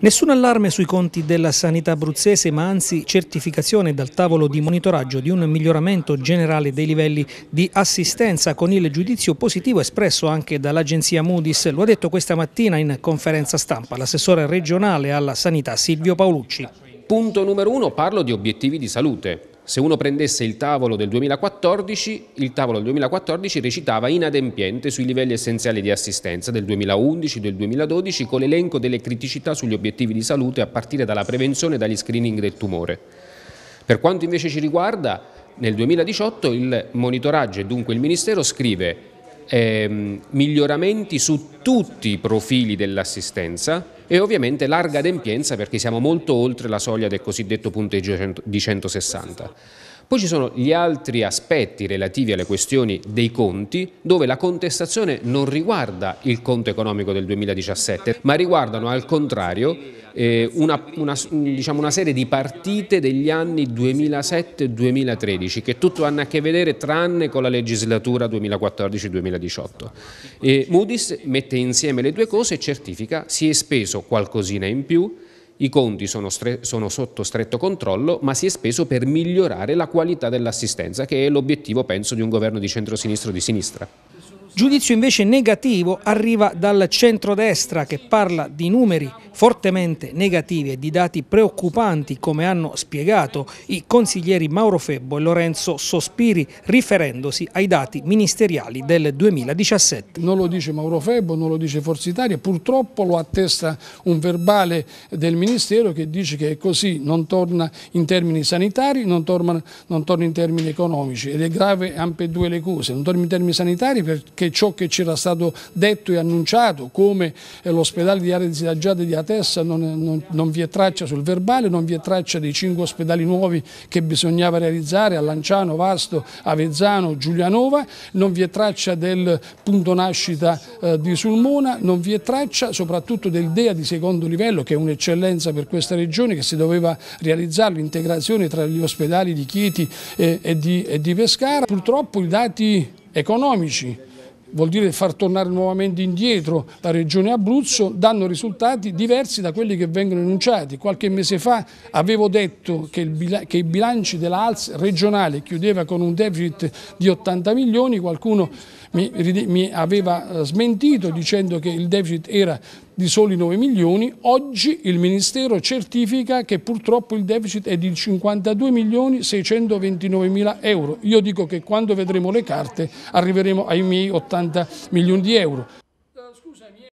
Nessun allarme sui conti della sanità abruzzese, ma anzi certificazione dal tavolo di monitoraggio di un miglioramento generale dei livelli di assistenza con il giudizio positivo espresso anche dall'agenzia Moody's. Lo ha detto questa mattina in conferenza stampa l'assessore regionale alla sanità Silvio Paolucci. Punto numero uno, parlo di obiettivi di salute. Se uno prendesse il tavolo del 2014, il tavolo del 2014 recitava inadempiente sui livelli essenziali di assistenza del 2011, del 2012, con l'elenco delle criticità sugli obiettivi di salute a partire dalla prevenzione e dagli screening del tumore. Per quanto invece ci riguarda, nel 2018 il monitoraggio e dunque il Ministero scrive ehm, miglioramenti su tutti i profili dell'assistenza e ovviamente larga adempienza perché siamo molto oltre la soglia del cosiddetto punteggio di 160. Poi ci sono gli altri aspetti relativi alle questioni dei conti, dove la contestazione non riguarda il conto economico del 2017, ma riguardano al contrario eh, una, una, diciamo una, serie di partite degli anni 2007-2013 che tutto hanno a che vedere tranne con la legislatura 2014-2018. Moody's mette insieme le due cose e certifica si è speso qualcosina in più i conti sono, sono, sotto stretto controllo, ma si è speso per migliorare la qualità dell'assistenza, che è l'obiettivo, penso, di un governo di centrosinistra o di sinistra. Giudizio invece negativo arriva dal centrodestra che parla di numeri fortemente negativi e di dati preoccupanti come hanno spiegato i consiglieri Mauro Febbo e Lorenzo Sospiri riferendosi ai dati ministeriali del 2017. Non lo dice Mauro Febbo, non lo dice Forza Italia, purtroppo lo attesta un verbale del Ministero che dice che è così, non torna in termini sanitari, non torna, non torna in termini economici ed è grave ambedue le cose, non torna in termini sanitari perché ciò che c'era stato detto e annunciato come eh, l'ospedale di aree disagiate di Atessa non, non, non, vi è traccia sul verbale, non vi è traccia dei cinque ospedali nuovi che bisognava realizzare a Lanciano, Vasto, Avezzano, Giulianova, non vi è traccia del punto nascita eh, di Sulmona, non vi è traccia soprattutto del DEA di secondo livello che è un'eccellenza per questa regione che si doveva realizzare l'integrazione tra gli ospedali di Chieti e, e, di, e di Pescara. Purtroppo i dati economici vuol dire far tornare nuovamente indietro la regione Abruzzo, danno risultati diversi da quelli che vengono enunciati. Qualche mese fa avevo detto che, il, che i bilanci della ALS regionale chiudeva con un deficit di 80 milioni, qualcuno mi, mi aveva eh, smentito dicendo che il deficit era di soli 9 milioni, oggi il Ministero certifica che purtroppo il deficit è di 52 milioni 629 mila euro. Io dico che quando vedremo le carte arriveremo ai miei 80 milioni di euro.